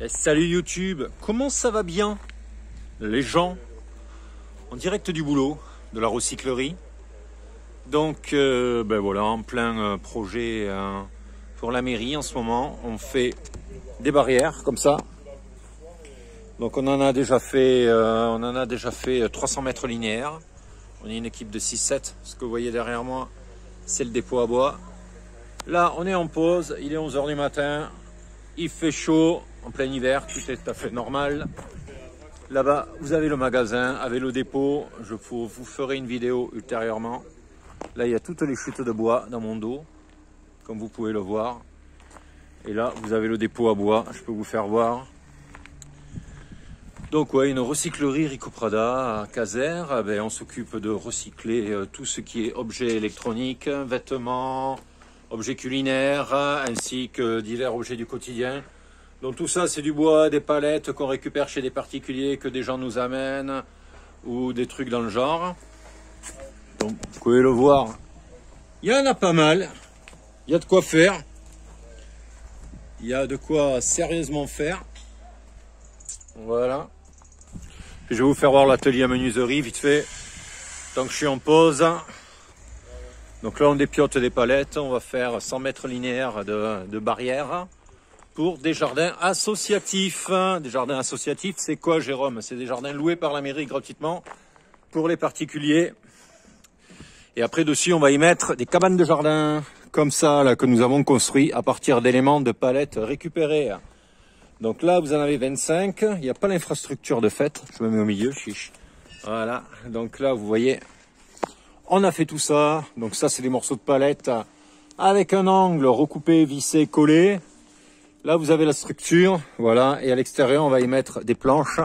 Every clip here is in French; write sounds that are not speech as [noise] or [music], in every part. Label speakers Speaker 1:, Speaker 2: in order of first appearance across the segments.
Speaker 1: Et salut YouTube, comment ça va bien Les gens? En direct du boulot, de la recyclerie. Donc euh, ben voilà, en plein euh, projet euh, pour la mairie en ce moment, on fait des barrières comme ça. Donc on en a déjà fait, on en a déjà fait 300 mètres linéaires. On est une équipe de 6-7. Ce que vous voyez derrière moi, c'est le dépôt à bois. Là, on est en pause. Il est 11h du matin. Il fait chaud en plein hiver. Tout est tout à fait normal. Là-bas, vous avez le magasin avec le dépôt. Je vous ferai une vidéo ultérieurement. Là, il y a toutes les chutes de bois dans mon dos, comme vous pouvez le voir. Et là, vous avez le dépôt à bois. Je peux vous faire voir. Donc ouais, une recyclerie Rico Prada à Caser, eh ben, on s'occupe de recycler euh, tout ce qui est objets électroniques, vêtements, objets culinaires, ainsi que divers objets du quotidien. Donc tout ça c'est du bois, des palettes qu'on récupère chez des particuliers, que des gens nous amènent, ou des trucs dans le genre. Donc vous pouvez le voir, il y en a pas mal, il y a de quoi faire, il y a de quoi sérieusement faire. Voilà. Je vais vous faire voir l'atelier à menuiserie vite fait. Tant que je suis en pause. Donc là, on dépiote des palettes. On va faire 100 mètres linéaires de, barrières pour des jardins associatifs. Des jardins associatifs, c'est quoi, Jérôme? C'est des jardins loués par la mairie gratuitement pour les particuliers. Et après, dessus, on va y mettre des cabanes de jardin comme ça, là, que nous avons construit à partir d'éléments de palettes récupérés. Donc là, vous en avez 25. Il n'y a pas l'infrastructure de fait. Je me mets au milieu, chiche. Voilà. Donc là, vous voyez, on a fait tout ça. Donc ça, c'est des morceaux de palette avec un angle recoupé, vissé, collé. Là, vous avez la structure. Voilà. Et à l'extérieur, on va y mettre des planches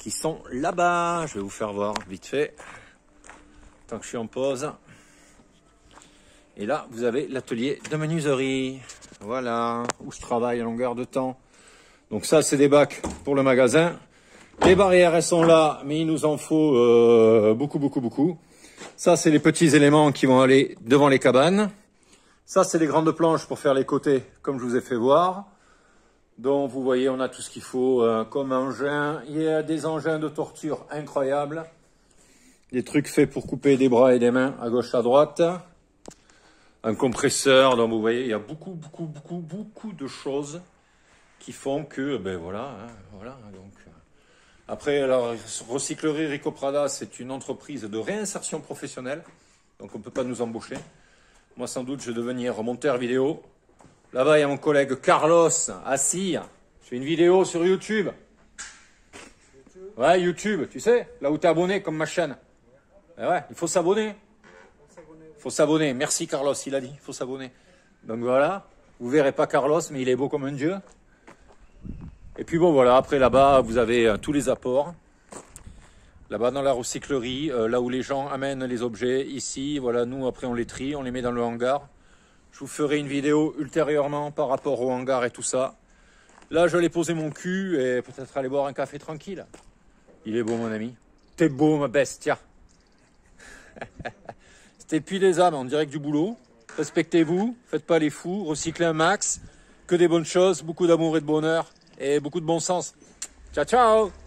Speaker 1: qui sont là-bas. Je vais vous faire voir vite fait. Tant que je suis en pause. Et là, vous avez l'atelier de menuiserie. Voilà. Où je travaille à longueur de temps. Donc ça, c'est des bacs pour le magasin. Les barrières, elles sont là, mais il nous en faut euh, beaucoup, beaucoup, beaucoup. Ça, c'est les petits éléments qui vont aller devant les cabanes. Ça, c'est les grandes planches pour faire les côtés, comme je vous ai fait voir. Donc, vous voyez, on a tout ce qu'il faut euh, comme engin. Il y a des engins de torture incroyables. Des trucs faits pour couper des bras et des mains à gauche, à droite. Un compresseur. Donc, vous voyez, il y a beaucoup, beaucoup, beaucoup, beaucoup de choses qui font que, ben voilà, hein, voilà. Donc, euh. après, alors, Recyclerie Rico Prada, c'est une entreprise de réinsertion professionnelle, donc on ne peut pas nous embaucher. Moi, sans doute, je vais devenir monteur vidéo. Là-bas, il y a mon collègue Carlos assis. Je fais une vidéo sur YouTube. Ouais, YouTube, tu sais, là où tu es abonné comme ma chaîne. Ben ouais, il faut s'abonner. Il faut s'abonner. Merci Carlos, il a dit, il faut s'abonner. Donc voilà, vous verrez pas Carlos, mais il est beau comme un dieu. Et puis bon voilà, après là-bas, vous avez euh, tous les apports. Là-bas dans la recyclerie, euh, là où les gens amènent les objets, ici, voilà, nous après on les trie, on les met dans le hangar. Je vous ferai une vidéo ultérieurement par rapport au hangar et tout ça. Là, je vais aller poser mon cul et peut-être aller boire un café tranquille. Il est beau mon ami. T'es beau ma bestia. [laughs] C'était puis les âmes en direct du boulot. Respectez-vous, faites pas les fous, recyclez un max, que des bonnes choses, beaucoup d'amour et de bonheur et beaucoup de bon sens. Ciao, ciao